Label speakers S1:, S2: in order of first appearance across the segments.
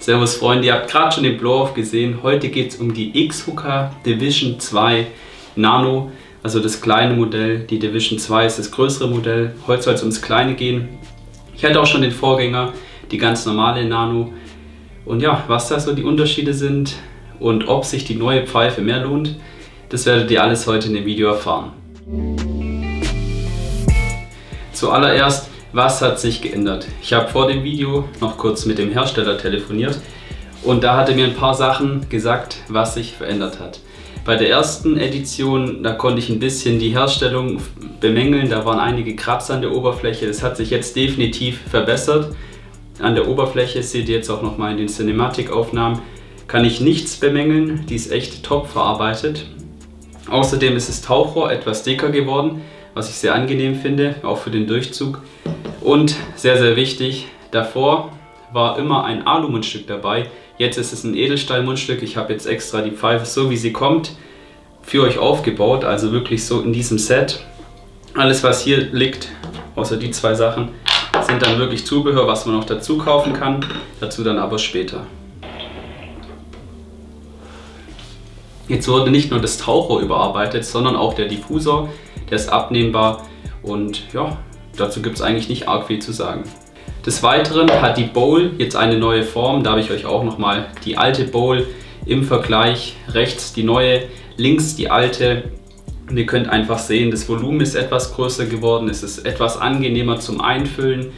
S1: Servus Freunde, ihr habt gerade schon den Blow-Off gesehen. Heute geht es um die X-Hooker Division 2 Nano, also das kleine Modell. Die Division 2 ist das größere Modell. Heute soll es ums kleine gehen. Ich hatte auch schon den Vorgänger, die ganz normale Nano. Und ja, was da so die Unterschiede sind und ob sich die neue Pfeife mehr lohnt, das werdet ihr alles heute in dem Video erfahren. Zuallererst was hat sich geändert? Ich habe vor dem Video noch kurz mit dem Hersteller telefoniert und da hat er mir ein paar Sachen gesagt, was sich verändert hat. Bei der ersten Edition, da konnte ich ein bisschen die Herstellung bemängeln, da waren einige Kratzer an der Oberfläche. Das hat sich jetzt definitiv verbessert. An der Oberfläche seht ihr jetzt auch nochmal in den Cinematic-Aufnahmen, kann ich nichts bemängeln, die ist echt top verarbeitet. Außerdem ist das Tauchrohr etwas dicker geworden, was ich sehr angenehm finde, auch für den Durchzug. Und sehr, sehr wichtig, davor war immer ein Alumundstück dabei. Jetzt ist es ein Edelstahlmundstück. Ich habe jetzt extra die Pfeife, so wie sie kommt, für euch aufgebaut. Also wirklich so in diesem Set. Alles, was hier liegt, außer die zwei Sachen, sind dann wirklich Zubehör, was man noch dazu kaufen kann. Dazu dann aber später. Jetzt wurde nicht nur das Taucher überarbeitet, sondern auch der Diffusor. Der ist abnehmbar und ja, dazu gibt es eigentlich nicht arg viel zu sagen. Des Weiteren hat die Bowl jetzt eine neue Form. Da habe ich euch auch nochmal die alte Bowl im Vergleich. Rechts die neue, links die alte. Und ihr könnt einfach sehen, das Volumen ist etwas größer geworden. Es ist etwas angenehmer zum Einfüllen.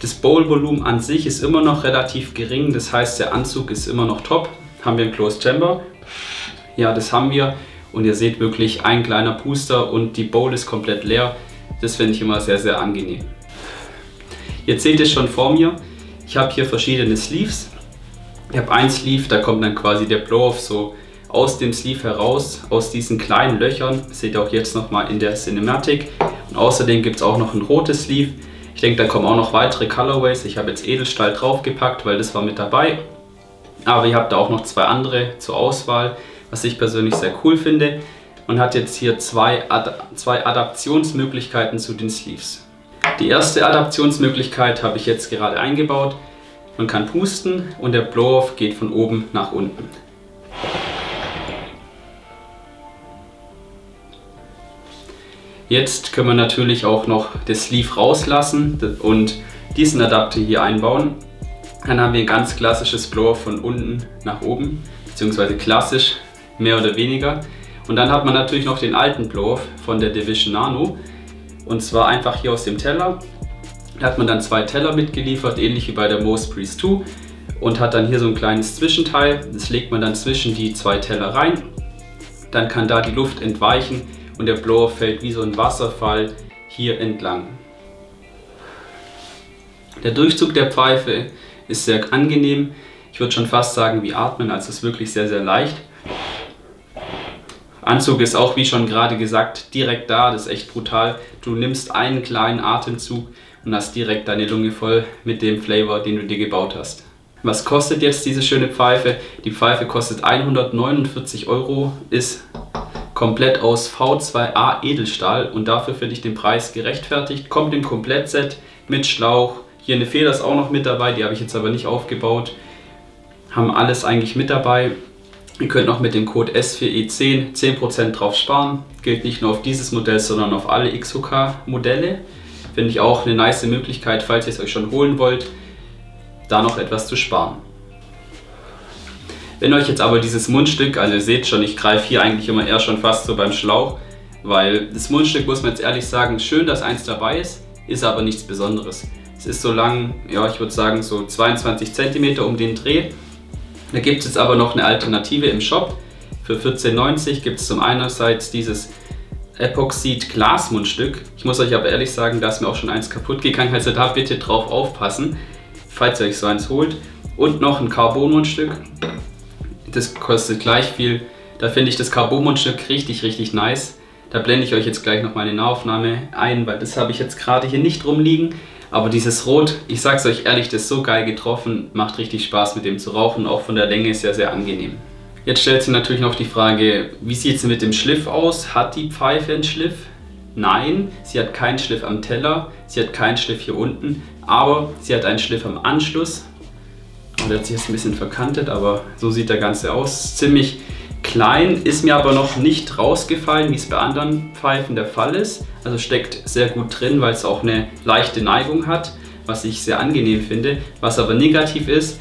S1: Das Bowl-Volumen an sich ist immer noch relativ gering. Das heißt, der Anzug ist immer noch top. Haben wir ein Closed Chamber? Ja, das haben wir. Und ihr seht wirklich ein kleiner Puster und die Bowl ist komplett leer. Das finde ich immer sehr, sehr angenehm. Jetzt seht ihr schon vor mir, ich habe hier verschiedene Sleeves. Ich habe ein Sleeve, da kommt dann quasi der Blow-Off so aus dem Sleeve heraus, aus diesen kleinen Löchern. Das seht ihr auch jetzt nochmal in der Cinematic. Und außerdem gibt es auch noch ein rotes Sleeve. Ich denke, da kommen auch noch weitere Colorways. Ich habe jetzt Edelstahl draufgepackt, weil das war mit dabei. Aber ihr habt da auch noch zwei andere zur Auswahl, was ich persönlich sehr cool finde und hat jetzt hier zwei, Ad zwei Adaptionsmöglichkeiten zu den Sleeves. Die erste Adaptionsmöglichkeit habe ich jetzt gerade eingebaut. Man kann pusten und der Blow-Off geht von oben nach unten. Jetzt können wir natürlich auch noch das Sleeve rauslassen und diesen Adapter hier einbauen. Dann haben wir ein ganz klassisches Blow-Off von unten nach oben, beziehungsweise klassisch, mehr oder weniger. Und dann hat man natürlich noch den alten Blow von der Division Nano. Und zwar einfach hier aus dem Teller. Da hat man dann zwei Teller mitgeliefert, ähnlich wie bei der Most Priest 2. Und hat dann hier so ein kleines Zwischenteil. Das legt man dann zwischen die zwei Teller rein. Dann kann da die Luft entweichen und der Blower fällt wie so ein Wasserfall hier entlang. Der Durchzug der Pfeife ist sehr angenehm. Ich würde schon fast sagen wie Atmen, also es ist wirklich sehr, sehr leicht. Anzug ist auch, wie schon gerade gesagt, direkt da. Das ist echt brutal. Du nimmst einen kleinen Atemzug und hast direkt deine Lunge voll mit dem Flavor, den du dir gebaut hast. Was kostet jetzt diese schöne Pfeife? Die Pfeife kostet 149 Euro, ist komplett aus V2A Edelstahl und dafür finde ich den Preis gerechtfertigt. Kommt im Komplettset mit Schlauch. Hier eine Feder ist auch noch mit dabei, die habe ich jetzt aber nicht aufgebaut. Haben alles eigentlich mit dabei. Ihr könnt noch mit dem Code S4E10 10% drauf sparen. Gilt nicht nur auf dieses Modell, sondern auf alle XOK Modelle. Finde ich auch eine nice Möglichkeit, falls ihr es euch schon holen wollt, da noch etwas zu sparen. Wenn euch jetzt aber dieses Mundstück, also ihr seht schon, ich greife hier eigentlich immer eher schon fast so beim Schlauch, weil das Mundstück, muss man jetzt ehrlich sagen, schön, dass eins dabei ist, ist aber nichts Besonderes. Es ist so lang, ja ich würde sagen so 22 cm um den Dreh da gibt es jetzt aber noch eine Alternative im Shop. Für 14,90 gibt es zum einerseits dieses Epoxid Glasmundstück. Ich muss euch aber ehrlich sagen, da ist mir auch schon eins kaputt gegangen, also da bitte drauf aufpassen, falls ihr euch so eins holt. Und noch ein Carbonmundstück. Das kostet gleich viel. Da finde ich das Carbonmundstück richtig, richtig nice. Da blende ich euch jetzt gleich noch mal eine Nahaufnahme ein, weil das habe ich jetzt gerade hier nicht rumliegen. Aber dieses Rot, ich sag's euch ehrlich, das ist so geil getroffen, macht richtig Spaß mit dem zu rauchen, auch von der Länge sehr, sehr angenehm. Jetzt stellt sich natürlich noch die Frage, wie sieht es mit dem Schliff aus? Hat die Pfeife einen Schliff? Nein, sie hat keinen Schliff am Teller, sie hat keinen Schliff hier unten, aber sie hat einen Schliff am Anschluss. der hat sich jetzt ein bisschen verkantet, aber so sieht der Ganze aus. Ziemlich klein, ist mir aber noch nicht rausgefallen, wie es bei anderen Pfeifen der Fall ist. Also steckt sehr gut drin, weil es auch eine leichte Neigung hat, was ich sehr angenehm finde. Was aber negativ ist,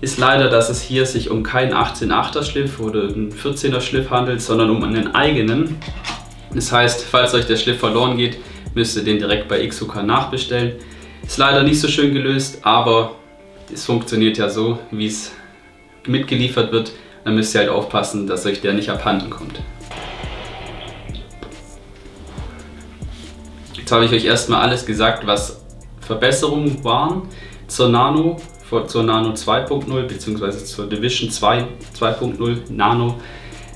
S1: ist leider, dass es hier sich um keinen 18,8er Schliff oder einen 14er Schliff handelt, sondern um einen eigenen. Das heißt, falls euch der Schliff verloren geht, müsst ihr den direkt bei Xuka nachbestellen. Ist leider nicht so schön gelöst, aber es funktioniert ja so, wie es mitgeliefert wird. Dann müsst ihr halt aufpassen, dass euch der nicht abhanden kommt. Jetzt habe ich euch erstmal alles gesagt, was Verbesserungen waren zur Nano, zur Nano 2.0 bzw. zur Division 2.0 Nano.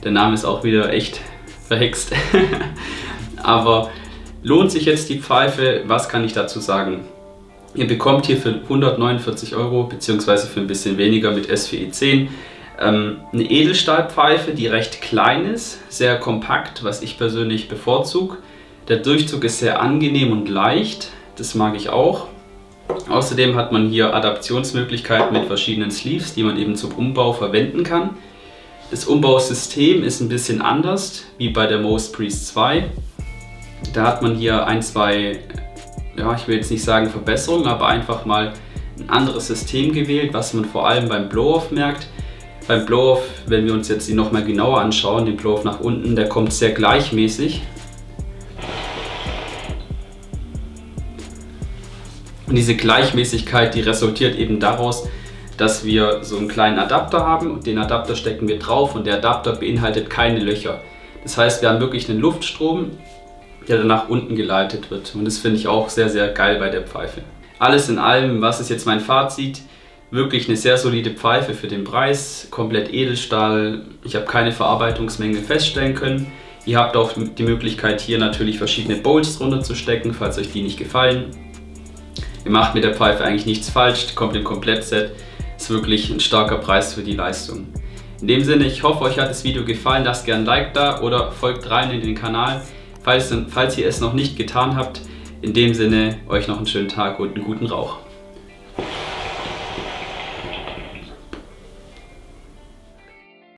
S1: Der Name ist auch wieder echt verhext. Aber lohnt sich jetzt die Pfeife? Was kann ich dazu sagen? Ihr bekommt hier für 149 Euro bzw. für ein bisschen weniger mit SVE 10 ähm, eine Edelstahlpfeife, die recht klein ist, sehr kompakt, was ich persönlich bevorzuge. Der Durchzug ist sehr angenehm und leicht, das mag ich auch. Außerdem hat man hier Adaptionsmöglichkeiten mit verschiedenen Sleeves, die man eben zum Umbau verwenden kann. Das Umbausystem ist ein bisschen anders, wie bei der Most Priest 2. Da hat man hier ein, zwei, ja ich will jetzt nicht sagen Verbesserungen, aber einfach mal ein anderes System gewählt, was man vor allem beim Blow-Off merkt. Beim Blow-Off, wenn wir uns jetzt die nochmal genauer anschauen, den Blow-Off nach unten, der kommt sehr gleichmäßig. Und diese Gleichmäßigkeit, die resultiert eben daraus, dass wir so einen kleinen Adapter haben. Den Adapter stecken wir drauf und der Adapter beinhaltet keine Löcher. Das heißt, wir haben wirklich einen Luftstrom, der dann nach unten geleitet wird. Und das finde ich auch sehr, sehr geil bei der Pfeife. Alles in allem, was ist jetzt mein Fazit? Wirklich eine sehr solide Pfeife für den Preis, komplett Edelstahl. Ich habe keine Verarbeitungsmenge feststellen können. Ihr habt auch die Möglichkeit hier natürlich verschiedene Bowls drunter zu stecken, falls euch die nicht gefallen. Ihr macht mit der Pfeife eigentlich nichts falsch, kommt im Komplettset. Ist wirklich ein starker Preis für die Leistung. In dem Sinne, ich hoffe, euch hat das Video gefallen. Lasst gerne ein Like da oder folgt rein in den Kanal, falls, falls ihr es noch nicht getan habt. In dem Sinne, euch noch einen schönen Tag und einen guten Rauch.